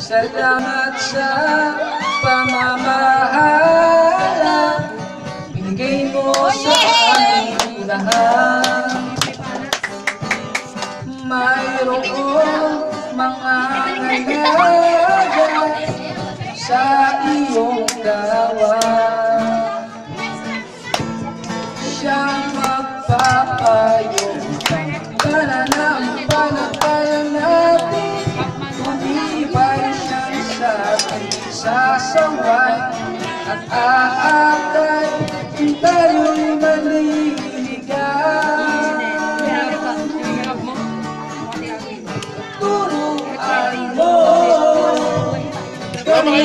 Salamat sa pamamahala. Binigay mo sa aking lahat. Mayroong mga ngalaga Sa iyong gawa. Siyang magpapayong sasaway At aakay kung tayo'y maliligaw Turuan mo. Kami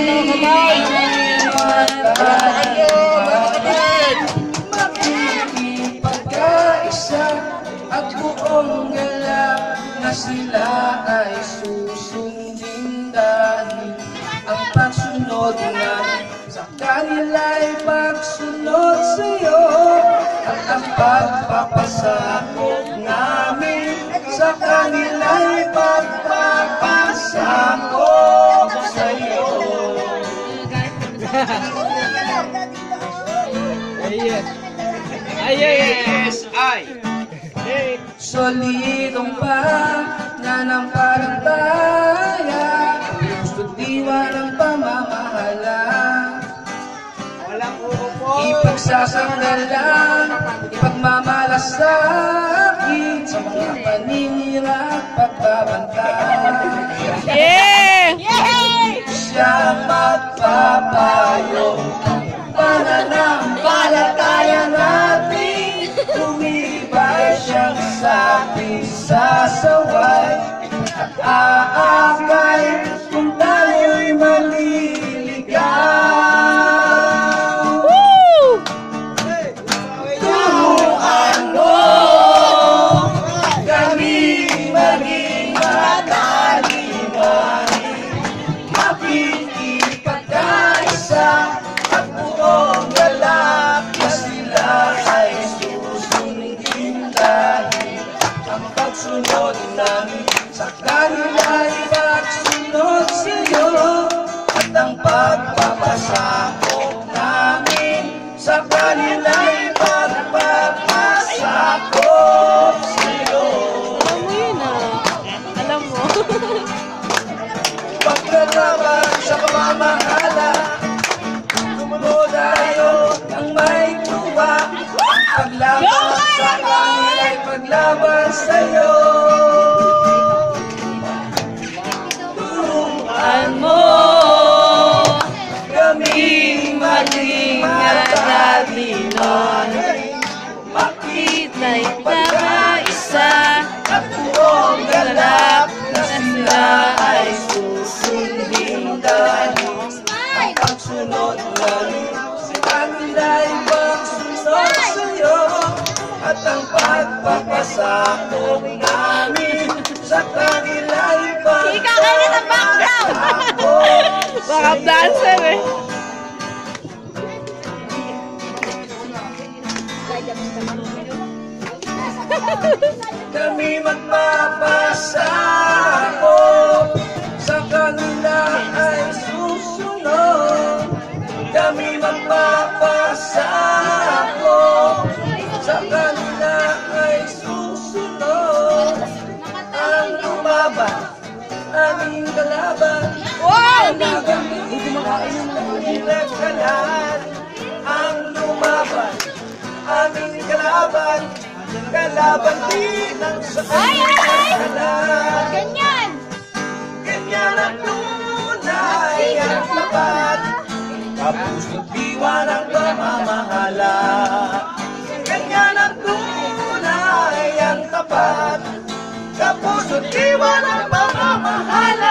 Makikipagkaisa at buong galak na sila ay susundin kanila'y pagsunod sa'yo at ang pagpapasakot namin sa kanila'y pagpapasakot sa'yo. Yes, I. Solidong pananampalataya Gusto diwa ng upo po. Ipagsasanggalan Ipagmamalasakit Sa mga paninira at pagbabantay Yeah! Siya magpapayo Pananampalataya natin Tumibay siyang sabi sa saway At aakay ang pagpapasakop namin sa kanila'y pagpapasakop namin sa kanila'y Ikakainit ang background! pagpapasakop Baka dancer eh. Kami magpapasakop Sa kanila ay susunod Kami magpapasakop Sa kanila Aming kalaban. Wow! Lahat Ang lumaban Aming kalaban. Kalaban din ang sa ay! kalan Ganyan! Ganyan ang tunay tapat Tapos nagdiwa ng pamamahala tunay ang